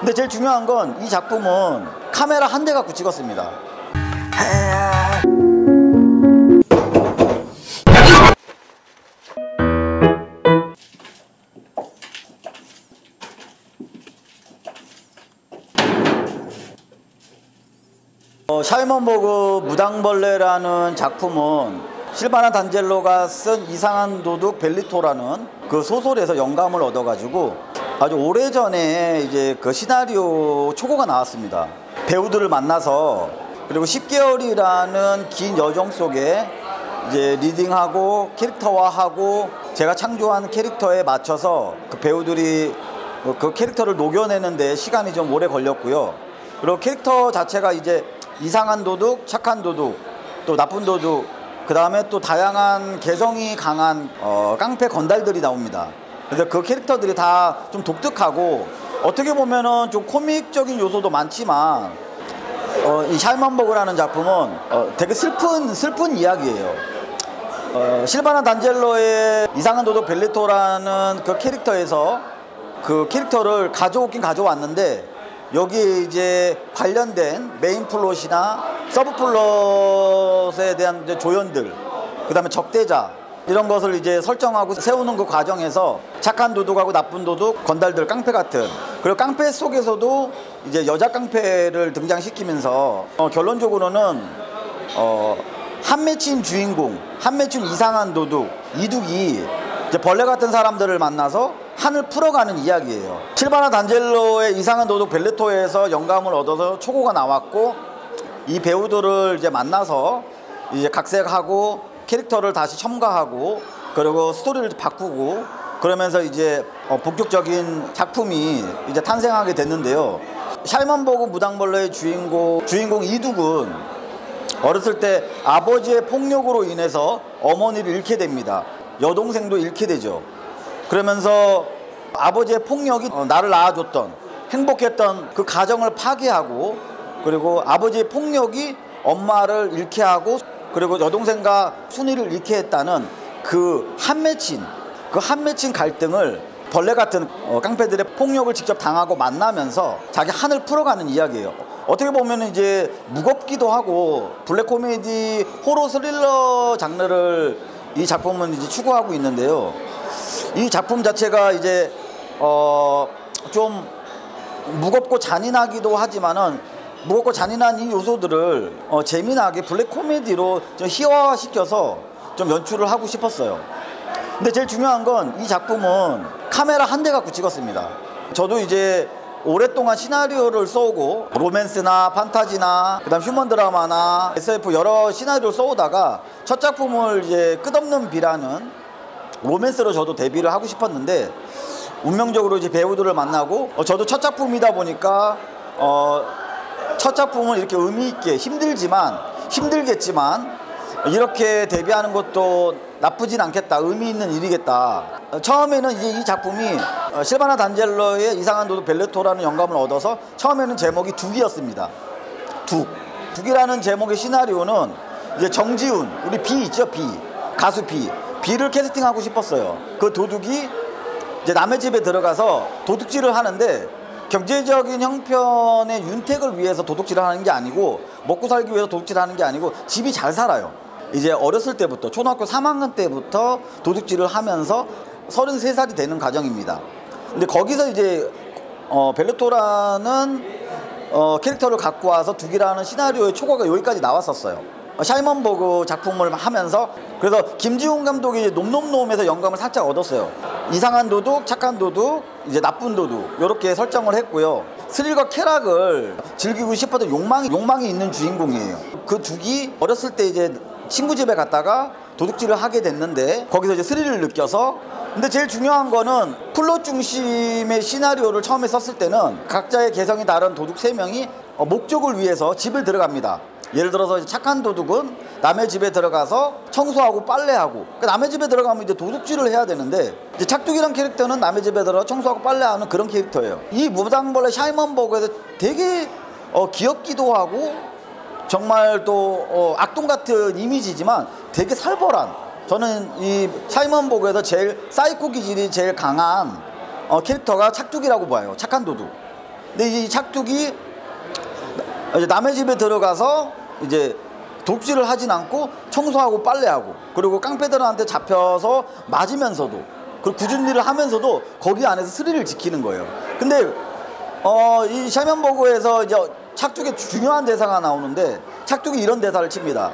근데 제일 중요한 건 이 작품은 카메라 한 대 갖고 찍었습니다. 어, 샤이먼버그 무당벌레라는 작품은 실바나 단젤로가 쓴 이상한 도둑 벨리토라는 그 소설에서 영감을 얻어가지고 아주 오래전에 이제 그 시나리오 초고가 나왔습니다. 배우들을 만나서 그리고 10개월이라는 긴 여정 속에 이제 리딩하고 캐릭터화하고 제가 창조한 캐릭터에 맞춰서 그 배우들이 그 캐릭터를 녹여내는데 시간이 좀 오래 걸렸고요. 그리고 캐릭터 자체가 이제 이상한 도둑, 착한 도둑, 또 나쁜 도둑, 그 다음에 또 다양한 개성이 강한 어, 깡패 건달들이 나옵니다. 근데 그 캐릭터들이 다 좀 독특하고 어떻게 보면은 좀 코믹적인 요소도 많지만 어, 이 Shaman Bug라는 작품은 어, 되게 슬픈 슬픈 이야기예요. 어, 실바나 단젤로의 이상한 도둑 벨리토라는 그 캐릭터에서 그 캐릭터를 가져오긴 가져왔는데 여기에 이제 관련된 메인 플롯이나 서브 플롯에 대한 조연들, 그 다음에 적대자, 이런 것을 이제 설정하고 세우는 그 과정에서 착한 도둑하고 나쁜 도둑, 건달들, 깡패 같은 그리고 깡패 속에서도 이제 여자 깡패를 등장시키면서 어, 결론적으로는 어, 한 맺힌 주인공, 한 맺힌 이상한 도둑, 이둑이 이제 벌레 같은 사람들을 만나서 한을 풀어가는 이야기예요. 칠바나 단젤로의 이상한 도둑 벨레토에서 영감을 얻어서 초고가 나왔고 이 배우들을 이제 만나서 이제 각색하고 캐릭터를 다시 첨가하고 그리고 스토리를 바꾸고 그러면서 이제 어, 본격적인 작품이 이제 탄생하게 됐는데요. 샬만버그 무당벌레의 주인공 주인공 이둑은 어렸을 때 아버지의 폭력으로 인해서 어머니를 잃게 됩니다. 여동생도 잃게 되죠. 그러면서 아버지의 폭력이 어, 나를 낳아줬던 행복했던 그 가정을 파괴하고 그리고 아버지의 폭력이 엄마를 잃게 하고 그리고 여동생과 순위를 잃게 했다는 그 한 맺힌 그 한 맺힌 갈등을 벌레 같은 어, 깡패들의 폭력을 직접 당하고 만나면서 자기 한을 풀어가는 이야기예요. 어떻게 보면 이제 무겁기도 하고 블랙 코미디 호러 스릴러 장르를 이 작품은 이제 추구하고 있는데요. 이 작품 자체가 이제 어 좀 무겁고 잔인하기도 하지만은 무겁고 잔인한 이 요소들을 어 재미나게 블랙 코미디로 좀 희화화시켜서 좀 연출을 하고 싶었어요. 근데 제일 중요한 건 이 작품은 카메라 한 대 갖고 찍었습니다. 저도 이제 오랫동안 시나리오를 써오고 로맨스나 판타지나 그다음 휴먼 드라마나 SF 여러 시나리오를 써오다가 첫 작품을 이제 끝없는 비라는 로맨스로 저도 데뷔를 하고 싶었는데 운명적으로 이제 배우들을 만나고 어, 저도 첫 작품이다 보니까 어, 첫 작품은 이렇게 의미 있게 힘들지만 힘들겠지만 이렇게 데뷔하는 것도 나쁘진 않겠다. 의미 있는 일이겠다. 어, 처음에는 이제 이 작품이 어, 실바나 단젤로의 이상한 도둑 벨레토라는 영감을 얻어서 처음에는 제목이 둑이었습니다. 둑. 둑이라는 제목의 시나리오는 이제 정지훈 우리 비 있죠? 비. 가수 비. 비를 캐스팅하고 싶었어요. 그 도둑이 이제 남의 집에 들어가서 도둑질을 하는데 경제적인 형편의 윤택을 위해서 도둑질을 하는 게 아니고 먹고 살기 위해서 도둑질을 하는 게 아니고 집이 잘 살아요. 이제 어렸을 때부터 초등학교 3학년 때부터 도둑질을 하면서 33살이 되는 과정입니다. 근데 거기서 이제 어, 벨레토라는 어, 캐릭터를 갖고 와서 둑이라는 시나리오의 초고가 여기까지 나왔었어요. Shaman Bug 작품을 하면서 그래서 김지운 감독이 놈놈놈에서 영감을 살짝 얻었어요. 이상한 도둑, 착한 도둑, 이제 나쁜 도둑 이렇게 설정을 했고요. 스릴과 쾌락을 즐기고 싶어도 욕망이 욕망이 있는 주인공이에요. 그 둑이 어렸을 때 이제 친구 집에 갔다가 도둑질을 하게 됐는데 거기서 이제 스릴을 느껴서 근데 제일 중요한 거는 플롯 중심의 시나리오를 처음에 썼을 때는 각자의 개성이 다른 도둑 세명이 어, 목적을 위해서 집을 들어갑니다. 예를 들어서 착한 도둑은 남의 집에 들어가서 청소하고 빨래하고 그러니까 남의 집에 들어가면 이제 도둑질을 해야 되는데 이제 착둑이란 캐릭터는 남의 집에 들어 청소하고 빨래하는 그런 캐릭터예요. 이 무당벌레 Shaman Bug에서 되게 어, 귀엽기도 하고 정말 또 어, 악동 같은 이미지지만 되게 살벌한 저는 이 Shaman Bug에서 제일 사이코 기질이 제일 강한 어, 캐릭터가 착둑이라고 봐요. 착한 도둑. 근데 이 이제 남의 집에 들어가서 이제 독질을 하진 않고 청소하고 빨래하고 그리고 깡패들한테 잡혀서 맞으면서도 그 굳은 일을 하면서도 거기 안에서 스릴을 지키는 거예요. 근데 어, 이 샤면버그에서 이제 착륙의 중요한 대사가 나오는데 착륙이 이런 대사를 칩니다.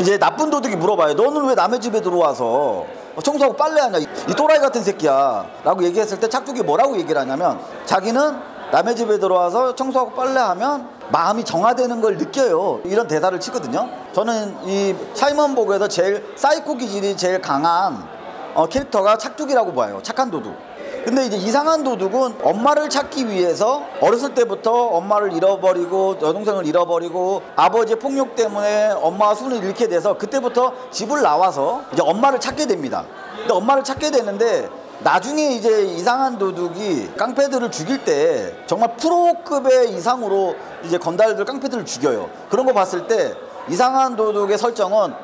이제 나쁜 도둑이 물어봐요. 너는 왜 남의 집에 들어와서 청소하고 빨래하냐? 이 또라이 같은 새끼야. 라고 얘기했을 때 착둑이 뭐라고 얘기를 하냐면 자기는 남의 집에 들어와서 청소하고 빨래하면 마음이 정화되는 걸 느껴요. 이런 대사를 치거든요. 저는 이 Shaman Bug에서 제일 사이코 기질이 제일 강한 어, 캐릭터가 착둑이라고 봐요. 착한 도둑. 근데 이제 이상한 도둑은 엄마를 찾기 위해서 어렸을 때부터 엄마를 잃어버리고 여동생을 잃어버리고 아버지의 폭력 때문에 엄마와 손을 잃게 돼서 그때부터 집을 나와서 이제 엄마를 찾게 됩니다. 근데 엄마를 찾게 되는데 나중에 이제 이상한 도둑이 깡패들을 죽일 때 정말 프로급의 이상으로 이제 건달들 깡패들을 죽여요. 그런 거 봤을 때 이상한 도둑의 설정은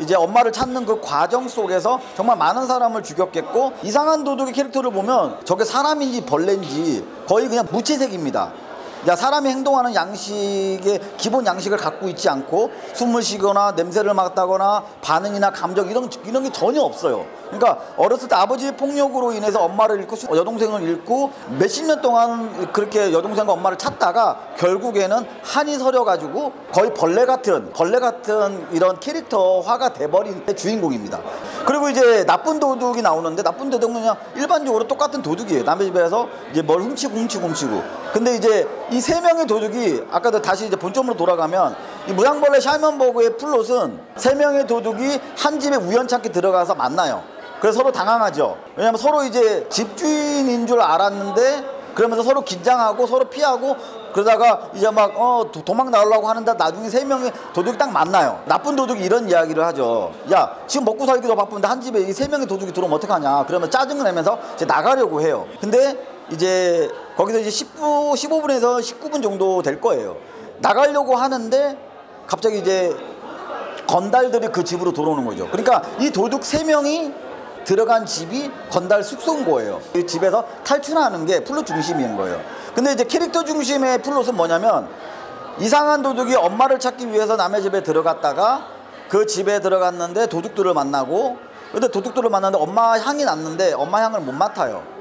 이제 엄마를 찾는 그 과정 속에서 정말 많은 사람을 죽였겠고 이상한 도둑의 캐릭터를 보면 저게 사람인지 벌레인지 거의 그냥 무채색입니다. 야, 사람이 행동하는 양식의 기본 양식을 갖고 있지 않고 숨을 쉬거나 냄새를 맡다거나 반응이나 감정 이런 이런 게 전혀 없어요. 그러니까 어렸을 때 아버지의 폭력으로 인해서 엄마를 잃고 여동생을 잃고 몇십 년 동안 그렇게 여동생과 엄마를 찾다가 결국에는 한이 서려 가지고 거의 벌레 같은 벌레 같은 이런 캐릭터화가 돼버린 주인공입니다. 그리고 이제 나쁜 도둑이 나오는데 나쁜 도둑은 그냥 일반적으로 똑같은 도둑이에요. 남의 집에서 이제 뭘 훔치고 훔치고 훔치고. 근데 이제 이 세 명의 도둑이 아까도 다시 이제 본점으로 돌아가면 이 무당벌레 Shaman Bug의 플롯은 세 명의 도둑이 한 집에 우연찮게 들어가서 만나요. 그래서 서로 당황하죠. 왜냐면 서로 이제 집주인인 줄 알았는데 그러면서 서로 긴장하고 서로 피하고 그러다가 이제 막 어 도망 나오려고 하는데 나중에 세 명의 도둑이 딱 만나요. 나쁜 도둑이 이런 이야기를 하죠. 야 지금 먹고 살기도 바쁜데 한 집에 이 세 명의 도둑이 들어오면 어떡하냐. 그러면 짜증을 내면서 이제 나가려고 해요. 근데 이제 거기서 이제 10분, 15분에서 19분 정도 될 거예요. 나가려고 하는데 갑자기 이제 건달들이 그 집으로 들어오는 거죠. 그러니까 이 도둑 세 명이 들어간 집이 건달 숙소인 거예요. 이 집에서 탈출하는 게 플롯 중심인 거예요. 근데 이제 캐릭터 중심의 플롯은 뭐냐면 이상한 도둑이 엄마를 찾기 위해서 남의 집에 들어갔다가 그 집에 들어갔는데 도둑들을 만나고 근데 도둑들을 만났는데 엄마 향이 났는데 엄마 향을 못 맡아요.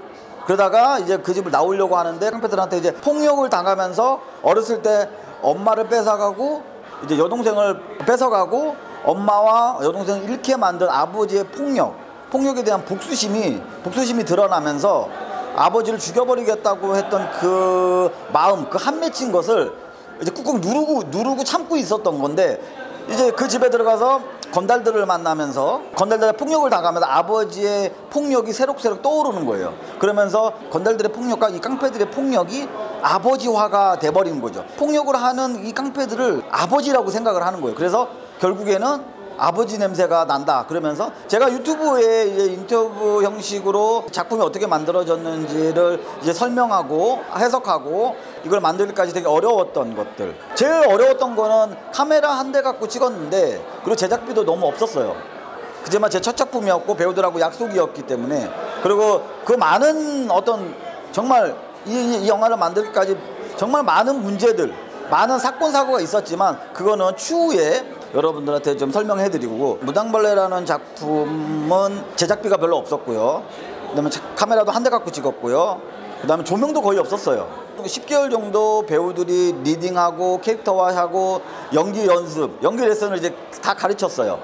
그러다가 이제 그 집을 나오려고 하는데 깡패들한테 이제 폭력을 당하면서 어렸을 때 엄마를 뺏어가고 이제 여동생을 뺏어가고 엄마와 여동생을 잃게 만든 아버지의 폭력 폭력에 대한 복수심이 복수심이 드러나면서 아버지를 죽여버리겠다고 했던 그 마음, 그 한 맺힌 것을 이제 꾹꾹 누르고 누르고 참고 있었던 건데 이제 그 집에 들어가서 건달들을 만나면서 건달들의 폭력을 당하면서 아버지의 폭력이 새록새록 떠오르는 거예요. 그러면서 건달들의 폭력과 이 깡패들의 폭력이 아버지화가 돼버리는 거죠. 폭력을 하는 이 깡패들을 아버지라고 생각을 하는 거예요. 그래서 결국에는 아버지 냄새가 난다. 그러면서 제가 유튜브에 이제 인터뷰 형식으로 작품이 어떻게 만들어졌는지를 이제 설명하고 해석하고 이걸 만들기까지 되게 어려웠던 것들. 제일 어려웠던 거는 카메라 한 대 갖고 찍었는데 그리고 제작비도 너무 없었어요. 그지만 제 첫 작품이었고 배우들하고 약속이었기 때문에 그리고 그 많은 어떤 정말 이, 이 영화를 만들기까지 정말 많은 문제들 많은 사건 사고가 있었지만 그거는 추후에 여러분들한테 좀 설명해 드리고 무당벌레라는 작품은 제작비가 별로 없었고요. 그다음에 카메라도 한 대 갖고 찍었고요. 그다음에 조명도 거의 없었어요. 10개월 정도 배우들이 리딩하고 캐릭터화하고 연기 연습 연기 레슨을 이제 다 가르쳤어요.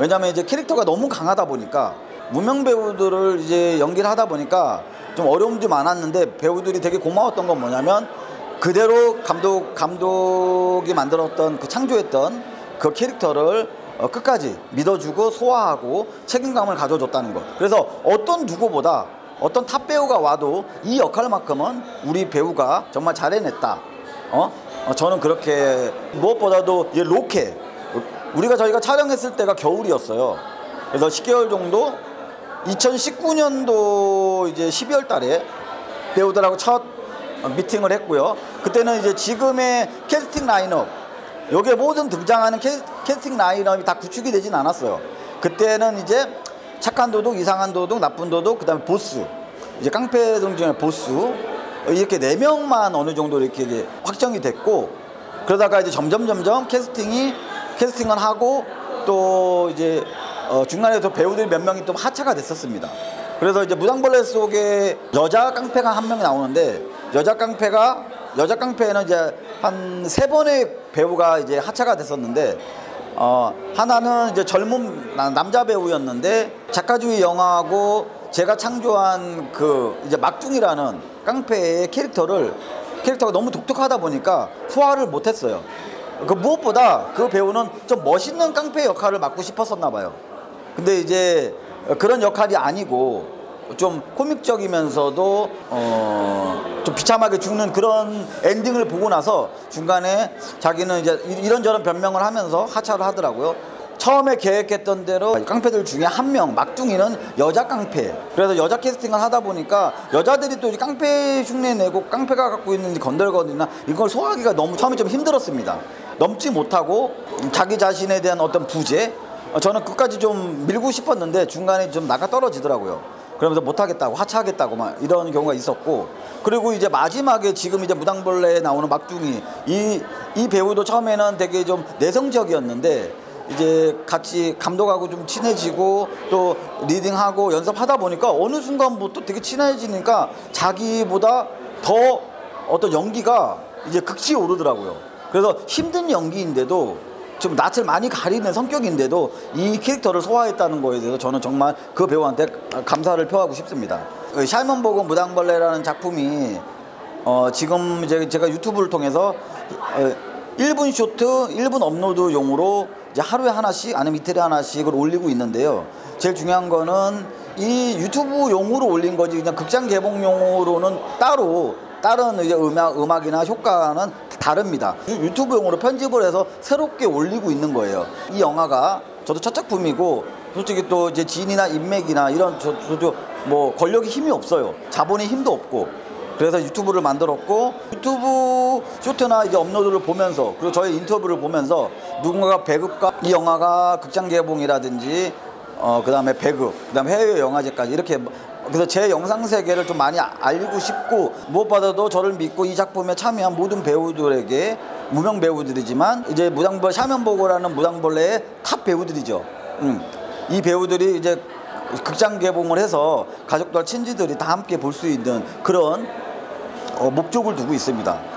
왜냐면 이제 캐릭터가 너무 강하다 보니까 무명 배우들을 이제 연기를 하다 보니까 좀 어려움도 많았는데 배우들이 되게 고마웠던 건 뭐냐면 그대로 감독 감독이 만들었던 그 창조했던 그 캐릭터를 어, 끝까지 믿어주고 소화하고 책임감을 가져줬다는 것. 그래서 어떤 누구보다 어떤 top 배우가 와도 이 역할만큼은 우리 배우가 정말 잘해냈다. 어? 어 저는 그렇게 무엇보다도 이 로케 우리가 저희가 촬영했을 때가 겨울이었어요. 그래서 10개월 정도 2019년도 이제 12월 달에 배우들하고 첫 미팅을 했고요. 그때는 이제 지금의 캐스팅 라인업 여기에 모든 등장하는 캐스팅 라인업이 다 구축이 되진 않았어요. 그때는 이제 착한 도둑, 이상한 도둑, 나쁜 도둑, 그 다음에 보스. 이제 깡패 등 중에 보스. 이렇게 네 명만 어느 정도 이렇게 확정이 됐고 그러다가 이제 점점 점점 캐스팅이 캐스팅을 하고 또 이제 어, 중간에 또 배우들이 몇 명이 또 하차가 됐었습니다. 그래서 이제 무당벌레 속에 여자 깡패가 한 명이 나오는데 여자 깡패가 여자 깡패는 이제 한 세 번의 배우가 이제 하차가 됐었는데 어, 하나는 이제 젊은 나- 남자 배우였는데 작가주의 영화하고 제가 창조한 그 이제 막둥이라는 깡패의 캐릭터를 캐릭터가 너무 독특하다 보니까 소화를 못했어요. 그 무엇보다 그 배우는 좀 멋있는 깡패 역할을 맡고 싶었었나 봐요. 근데 이제 그런 역할이 아니고 좀 코믹적이면서도 어 좀 비참하게 죽는 그런 엔딩을 보고 나서 중간에 자기는 이제 이- 이런저런 변명을 하면서 하차를 하더라고요. 처음에 계획했던 대로 깡패들 중에 한 명 막둥이는 여자 깡패. 그래서 여자 캐스팅을 하다 보니까 여자들이 또 깡패 흉내 내고 깡패가 갖고 있는 건들거리나 이걸 소화하기가 너무 처음에 좀 힘들었습니다. 넘지 못하고 자기 자신에 대한 어떤 부재 어, 저는 끝까지 좀 밀고 싶었는데 중간에 좀 나가 떨어지더라고요. 그러면서 못하겠다고 하차하겠다고 막 이런 경우가 있었고 그리고 이제 마지막에 지금 이제 무당벌레에 나오는 막둥이 이, 이 배우도 처음에는 되게 좀 내성적이었는데 이제 같이 감독하고 좀 친해지고 또 리딩하고 연습하다 보니까 어느 순간부터 되게 친해지니까 자기보다 더 어떤 연기가 이제 극치에 오르더라고요. 그래서 힘든 연기인데도 좀 낯을 많이 가리는 성격인데도 이 캐릭터를 소화했다는 거에 대해서 저는 정말 그 배우한테 감사를 표하고 싶습니다. 그 샤먼 보고 무당벌레라는 작품이 어 지금 이제 제가 유튜브를 통해서 어 1분 쇼트, 1분 업로드용으로 이제 하루에 하나씩 아니면 이틀에 하나씩을 올리고 있는데요. 제일 중요한 거는 이 유튜브용으로 올린 거지 그냥 극장 개봉용으로는 따로 다른 이제 음악, 음악이나 효과는 다릅니다. 유- 유튜브용으로 편집을 해서 새롭게 올리고 있는 거예요. 이 영화가 저도 첫 작품이고 솔직히 또 이제 진이나 인맥이나 이런 저, 저도 뭐 권력이 힘이 없어요. 자본의 힘도 없고 그래서 유튜브를 만들었고 유튜브 쇼트나 이제 업로드를 보면서 그리고 저희 인터뷰를 보면서 누군가가 배급과 이 영화가 극장 개봉이라든지 어 그 다음에 배급 그 다음에 해외 영화제까지 이렇게 그래서 제 영상 세계를 좀 많이 아- 알리고 싶고 무엇보다도 저를 믿고 이 작품에 참여한 모든 배우들에게 무명 배우들이지만 이제 무당벌 Shaman Bug라는 무당벌레의 top 배우들이죠. 음. 이 배우들이 이제 극장 개봉을 해서 가족들 친지들이 다 함께 볼 수 있는 그런 어, 목적을 두고 있습니다.